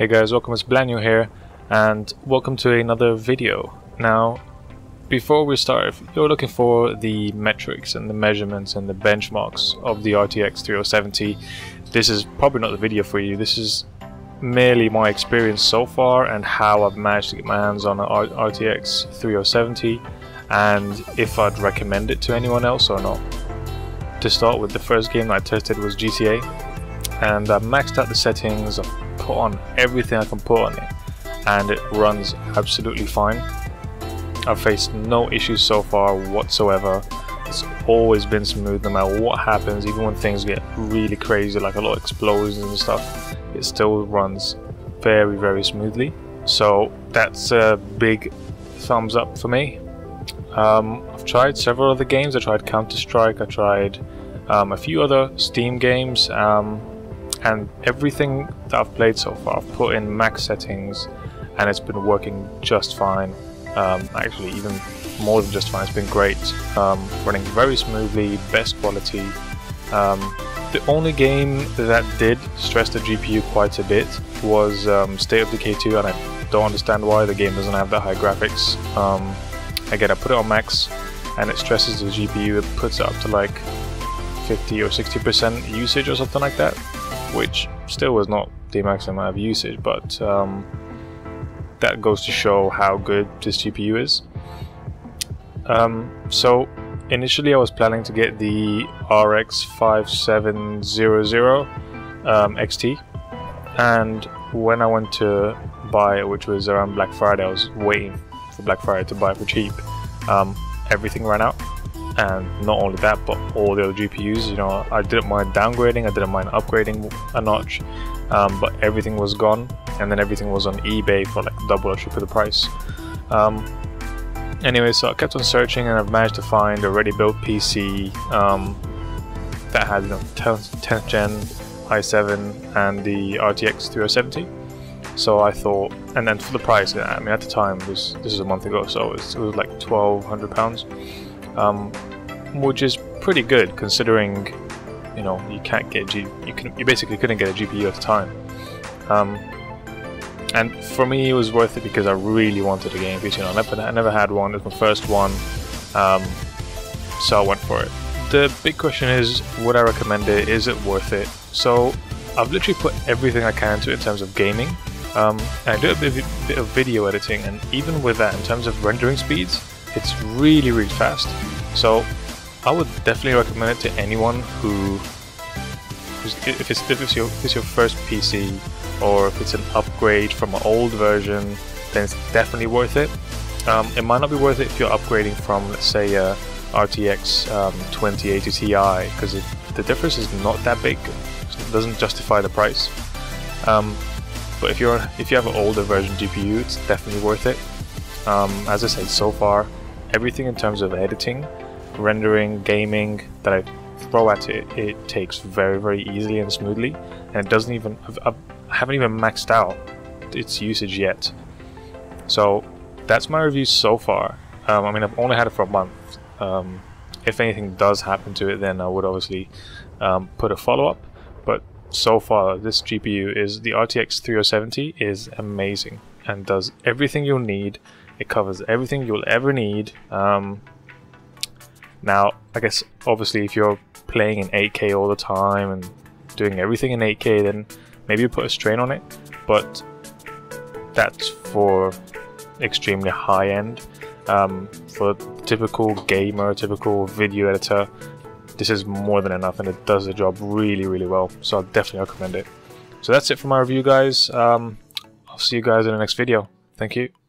Hey guys, welcome, it's Blanyel here, and welcome to another video. Now, before we start, if you're looking for the metrics and the measurements and the benchmarks of the RTX 3070, this is probably not the video for you. This is merely my experience so far and how I've managed to get my hands on an RTX 3070 and if I'd recommend it to anyone else or not. To start with, the first game I tested was GTA and I maxed out the settings, put on everything I can put on it and it runs absolutely fine. I've faced no issues so far whatsoever. It's always been smooth no matter what happens, even when things get really crazy like a lot of explosions and stuff, it still runs very very smoothly. So that's a big thumbs up for me. Um, I've tried several other games, I tried Counter Strike, I tried um, a few other Steam games, um, and everything that I've played so far, I've put in max settings, and it's been working just fine. Um, actually, even more than just fine. It's been great. Um, running very smoothly, best quality. Um, the only game that did stress the GPU quite a bit was um, State of Decay 2, and I don't understand why the game doesn't have that high graphics. Um, again, I put it on max, and it stresses the GPU. It puts it up to like 50 or 60% usage or something like that which still was not the maximum amount of usage, but um, that goes to show how good this GPU is. Um, so initially I was planning to get the RX 5700 um, XT and when I went to buy it, which was around Black Friday, I was waiting for Black Friday to buy it for cheap. Um, everything ran out and not only that but all the other GPUs you know I didn't mind downgrading I didn't mind upgrading a notch um, but everything was gone and then everything was on eBay for like double or triple the price. Um, anyway so I kept on searching and I've managed to find a ready built PC um, that had you know 10th, 10th gen i7 and the RTX 3070 so I thought and then for the price I mean at the time this this is a month ago so it was, it was like 1200 pounds. Um, which is pretty good considering you know you can't get G you can you basically couldn't get a GPU at the time. Um, and for me, it was worth it because I really wanted a game PC. Know, I never, I never had one. It was my first one, um, so I went for it. The big question is, would I recommend it? Is it worth it? So I've literally put everything I can into it in terms of gaming. Um, and I do a bit, bit of video editing, and even with that, in terms of rendering speeds, it's really, really fast. So I would definitely recommend it to anyone who, if it's, if it's, your, if it's your first PC or if it's an upgrade from an old version, then it's definitely worth it. Um, it might not be worth it if you're upgrading from, let's say, a RTX um, 2080 Ti, because the difference is not that big. It doesn't justify the price. Um, but if you're if you have an older version GPU, it's definitely worth it. Um, as I said, so far everything in terms of editing, rendering, gaming that I throw at it, it takes very, very easily and smoothly. And it doesn't even, I've, I've, I haven't even maxed out its usage yet. So that's my review so far. Um, I mean, I've only had it for a month. Um, if anything does happen to it, then I would obviously um, put a follow-up. But so far, this GPU is the RTX 3070 is amazing and does everything you'll need it covers everything you'll ever need. Um, now, I guess obviously if you're playing in 8K all the time and doing everything in 8K, then maybe you put a strain on it. But that's for extremely high end. Um, for typical gamer, typical video editor, this is more than enough and it does the job really, really well. So I'll definitely recommend it. So that's it for my review, guys. Um, I'll see you guys in the next video. Thank you.